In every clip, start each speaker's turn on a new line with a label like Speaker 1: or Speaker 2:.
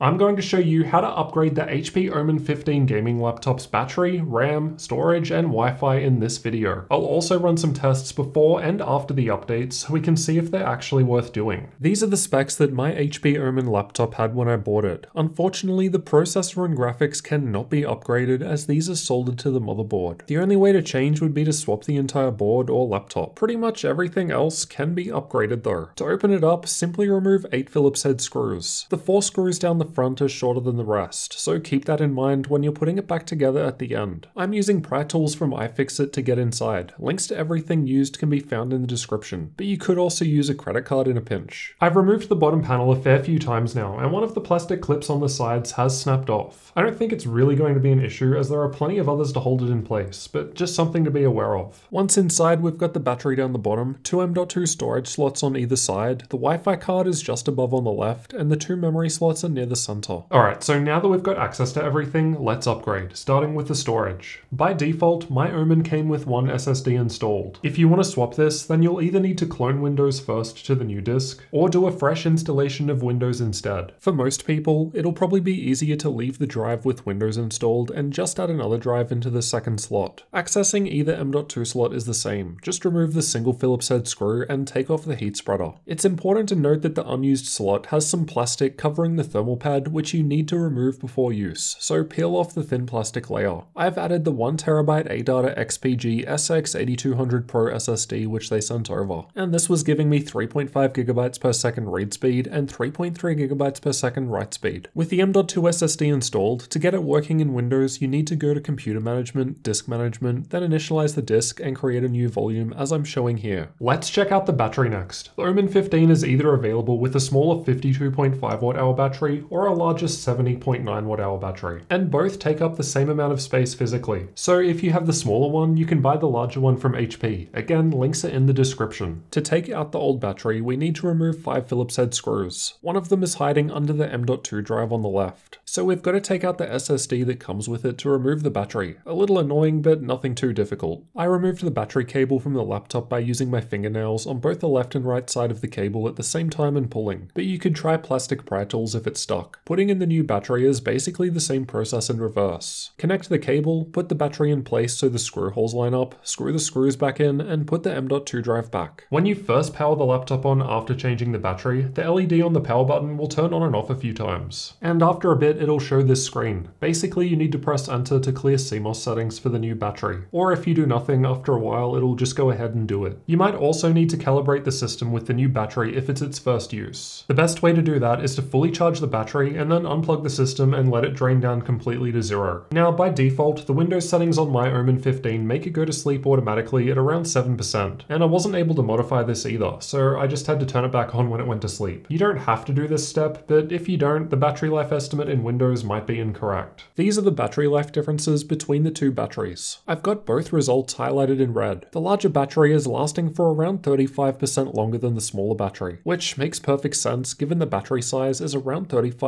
Speaker 1: I'm going to show you how to upgrade the HP Omen 15 gaming laptop's battery, RAM, storage, and Wi-Fi in this video. I'll also run some tests before and after the updates so we can see if they're actually worth doing. These are the specs that my HP Omen laptop had when I bought it. Unfortunately, the processor and graphics cannot be upgraded as these are soldered to the motherboard. The only way to change would be to swap the entire board or laptop. Pretty much everything else can be upgraded though. To open it up, simply remove 8 Phillips head screws. The 4 screws down the the front is shorter than the rest, so keep that in mind when you're putting it back together at the end. I'm using pry tools from iFixit to get inside. Links to everything used can be found in the description, but you could also use a credit card in a pinch. I've removed the bottom panel a fair few times now, and one of the plastic clips on the sides has snapped off. I don't think it's really going to be an issue as there are plenty of others to hold it in place, but just something to be aware of. Once inside, we've got the battery down the bottom, two M.2 storage slots on either side, the Wi-Fi card is just above on the left, and the two memory slots are near the center. Alright, so now that we've got access to everything, let's upgrade, starting with the storage. By default, my Omen came with one SSD installed. If you want to swap this, then you'll either need to clone Windows first to the new disk, or do a fresh installation of Windows instead. For most people, it'll probably be easier to leave the drive with Windows installed and just add another drive into the second slot. Accessing either M.2 slot is the same, just remove the single Phillips head screw and take off the heat spreader. It's important to note that the unused slot has some plastic covering the thermal which you need to remove before use, so peel off the thin plastic layer. I've added the 1TB ADATA XPG SX8200 Pro SSD which they sent over, and this was giving me 3.5GB per second read speed and 3.3GB per second write speed. With the M.2 SSD installed, to get it working in Windows you need to go to Computer Management, Disk Management, then initialize the disk and create a new volume as I'm showing here. Let's check out the battery next. The Omen 15 is either available with a smaller 52.5 watt hour battery or a larger 70.9 watt hour battery, and both take up the same amount of space physically. So if you have the smaller one, you can buy the larger one from HP. Again, links are in the description. To take out the old battery, we need to remove 5 Phillips head screws. One of them is hiding under the M.2 drive on the left. So we've got to take out the SSD that comes with it to remove the battery. A little annoying, but nothing too difficult. I removed the battery cable from the laptop by using my fingernails on both the left and right side of the cable at the same time and pulling, but you could try plastic pry tools if it's stuck. Putting in the new battery is basically the same process in reverse. Connect the cable, put the battery in place so the screw holes line up, screw the screws back in, and put the M.2 drive back. When you first power the laptop on after changing the battery, the LED on the power button will turn on and off a few times. And after a bit, it'll show this screen. Basically, you need to press enter to clear CMOS settings for the new battery. Or if you do nothing, after a while, it'll just go ahead and do it. You might also need to calibrate the system with the new battery if it's its first use. The best way to do that is to fully charge the battery and then unplug the system and let it drain down completely to zero. Now by default, the Windows settings on my Omen 15 make it go to sleep automatically at around 7%, and I wasn't able to modify this either, so I just had to turn it back on when it went to sleep. You don't have to do this step, but if you don't, the battery life estimate in Windows might be incorrect. These are the battery life differences between the two batteries. I've got both results highlighted in red. The larger battery is lasting for around 35% longer than the smaller battery, which makes perfect sense given the battery size is around 35%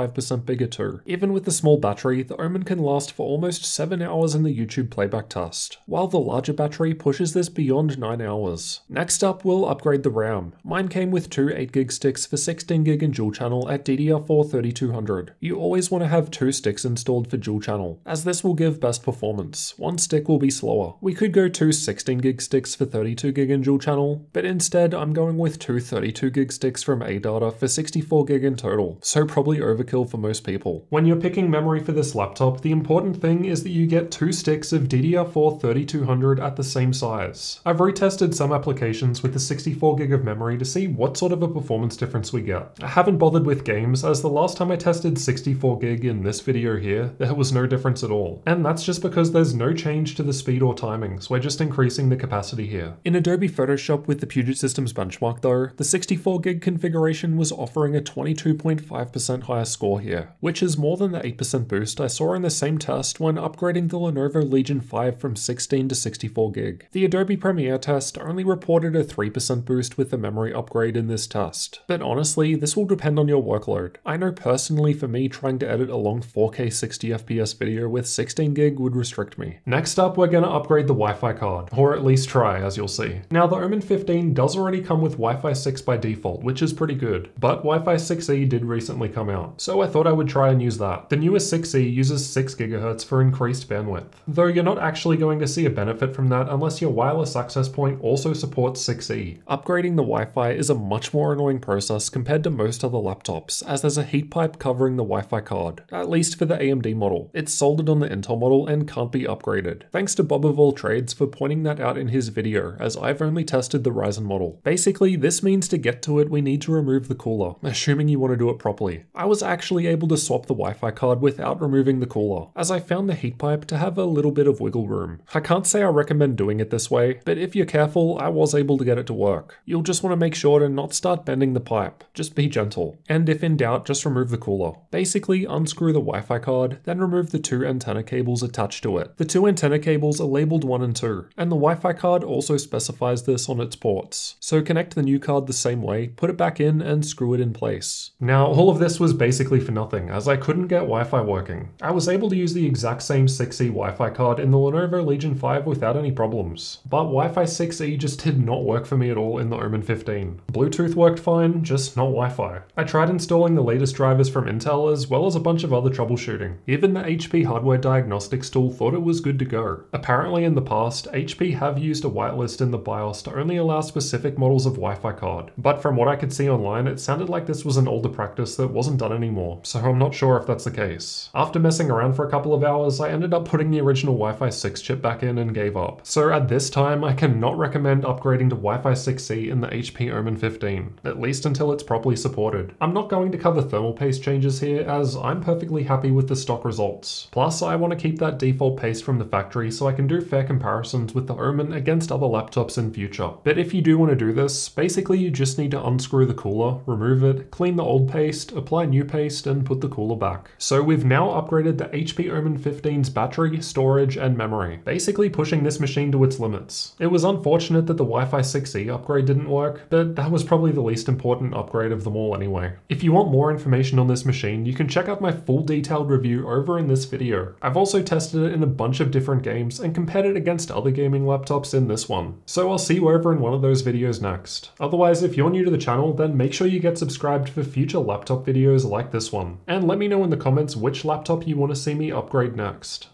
Speaker 1: bigger too. Even with the small battery, the Omen can last for almost 7 hours in the YouTube playback test, while the larger battery pushes this beyond 9 hours. Next up, we'll upgrade the RAM. Mine came with two 8GB sticks for 16GB and dual channel at DDR4 3200. You always want to have two sticks installed for dual channel, as this will give best performance. One stick will be slower. We could go two 16GB sticks for 32GB and dual channel, but instead I'm going with two 32GB sticks from ADATA for 64GB in total, so probably overkill for for most people. When you're picking memory for this laptop, the important thing is that you get two sticks of DDR4 3200 at the same size. I've retested some applications with the 64 gig of memory to see what sort of a performance difference we get. I haven't bothered with games as the last time I tested 64 gig in this video here, there was no difference at all. And that's just because there's no change to the speed or timings, we're just increasing the capacity here. In Adobe Photoshop with the Puget Systems benchmark though, the 64 gig configuration was offering a 22.5% higher score here, which is more than the 8% boost I saw in the same test when upgrading the Lenovo Legion 5 from 16 to 64 gig. The Adobe Premiere test only reported a 3% boost with the memory upgrade in this test, but honestly, this will depend on your workload. I know personally for me trying to edit a long 4K 60fps video with 16 gig would restrict me. Next up, we're gonna upgrade the Wi-Fi card, or at least try, as you'll see. Now, the Omen 15 does already come with Wi-Fi 6 by default, which is pretty good, but Wi-Fi 6E did recently come out. So I thought I would try and use that. The newest 6E uses 6GHz for increased bandwidth, though you're not actually going to see a benefit from that unless your wireless access point also supports 6E. Upgrading the Wi-Fi is a much more annoying process compared to most other laptops, as there's a heat pipe covering the Wi-Fi card, at least for the AMD model. It's soldered on the Intel model and can't be upgraded. Thanks to Bob of All Trades for pointing that out in his video, as I've only tested the Ryzen model. Basically, this means to get to it we need to remove the cooler, assuming you want to do it properly. I was actually able to swap the Wi-Fi card without removing the cooler, as I found the heat pipe to have a little bit of wiggle room. I can't say I recommend doing it this way, but if you're careful, I was able to get it to work. You'll just want to make sure to not start bending the pipe, just be gentle. And if in doubt, just remove the cooler. Basically, unscrew the Wi-Fi card, then remove the two antenna cables attached to it. The two antenna cables are labeled 1 and 2, and the Wi-Fi card also specifies this on its ports. So connect the new card the same way, put it back in, and screw it in place. Now, all of this was basically for nothing, as I couldn't get Wi-Fi working. I was able to use the exact same 6E Wi-Fi card in the Lenovo Legion 5 without any problems, but Wi-Fi 6E just did not work for me at all in the Omen 15. Bluetooth worked fine, just not Wi-Fi. I tried installing the latest drivers from Intel as well as a bunch of other troubleshooting. Even the HP hardware diagnostics tool thought it was good to go. Apparently in the past, HP have used a whitelist in the BIOS to only allow specific models of Wi-Fi card, but from what I could see online, it sounded like this was an older practice that wasn't done anymore, so I'm not sure if that's the case. After messing around for a couple of hours, I ended up putting the original Wi-Fi 6 chip back in and gave up. So at this time, I cannot recommend upgrading to Wi-Fi 6E in the HP Omen 15, at least until it's properly supported. I'm not going to cover thermal paste changes here, as I'm perfectly happy with the stock results. Plus, I want to keep that default paste from the factory so I can do fair comparisons with the Omen against other laptops in future. But if you do want to do this, basically you just need to unscrew the cooler, remove it, clean the old paste, apply new paste, and put the cooler back. So we've now upgraded the HP Omen 15's battery, storage, and memory, basically pushing this machine to its limits. It was unfortunate that the Wi-Fi 6E upgrade didn't work, but that was probably the least important upgrade of them all anyway. If you want more information on this machine, you can check out my full detailed review over in this video. I've also tested it in a bunch of different games and compared it against other gaming laptops in this one. So I'll see you over in one of those videos next. Otherwise, if you're new to the channel, then make sure you get subscribed for future laptop videos like this one. And let me know in the comments which laptop you want to see me upgrade next.